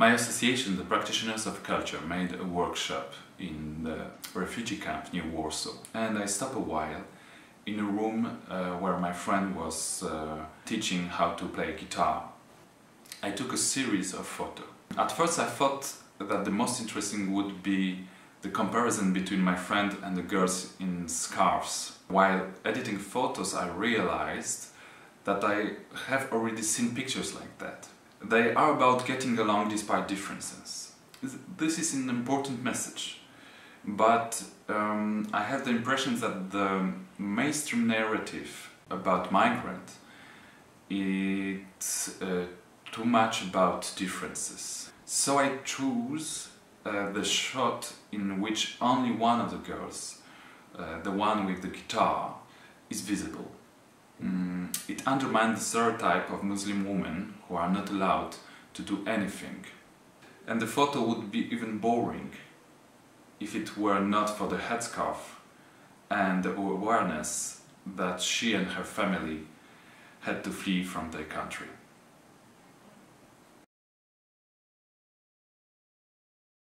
My association, the Practitioners of Culture, made a workshop in the refugee camp near Warsaw. And I stopped a while in a room uh, where my friend was uh, teaching how to play guitar. I took a series of photos. At first I thought that the most interesting would be the comparison between my friend and the girls in scarves. While editing photos I realized that I have already seen pictures like that. They are about getting along despite differences. This is an important message, but um, I have the impression that the mainstream narrative about migrant it's uh, too much about differences. So I choose uh, the shot in which only one of the girls, uh, the one with the guitar, is visible. It undermines the stereotype of Muslim women who are not allowed to do anything. And the photo would be even boring if it were not for the headscarf and the awareness that she and her family had to flee from their country.